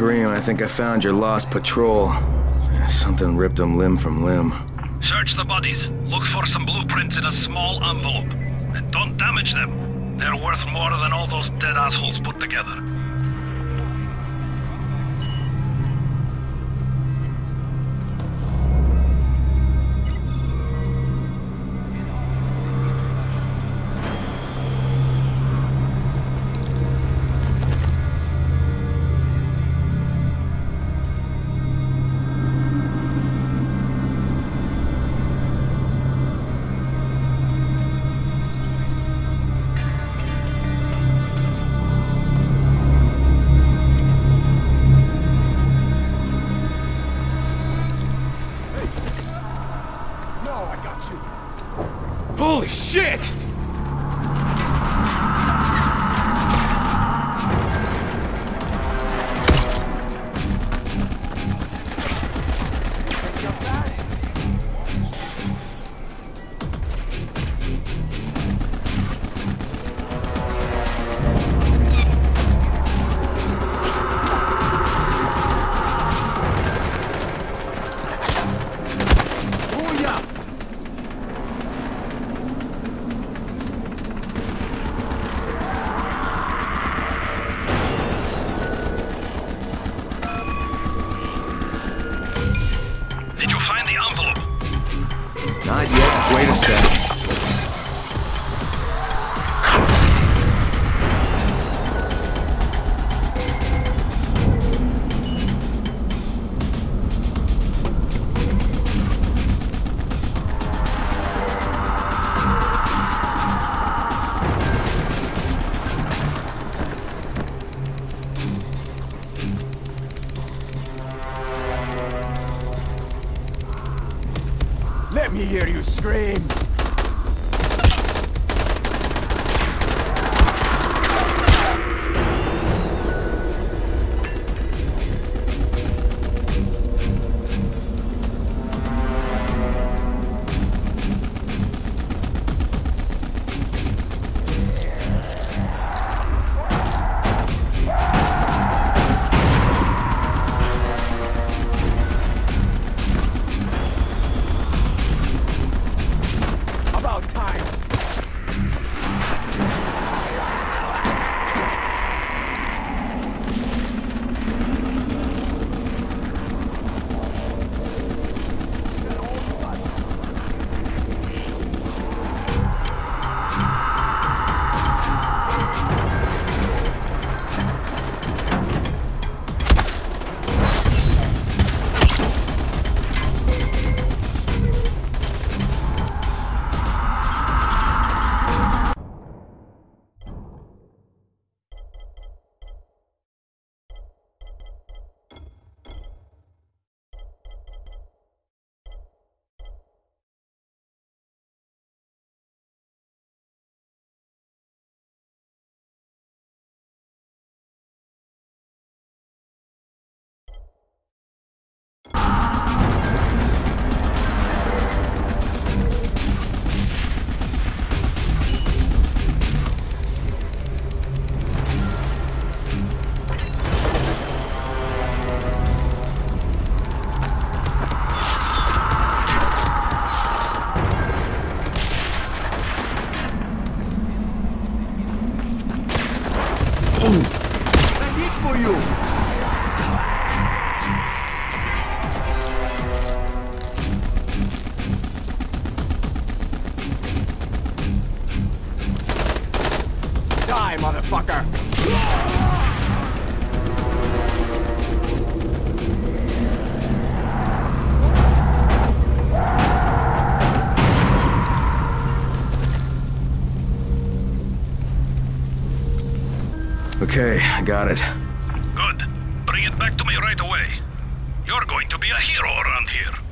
Karim, I think I found your lost patrol. Something ripped them limb from limb. Search the bodies. Look for some blueprints in a small envelope. And don't damage them. They're worth more than all those dead assholes put together. Holy shit! Wait a sec. Let me hear you scream. Die, motherfucker! Okay, I got it. Good. Bring it back to me right away. You're going to be a hero around here.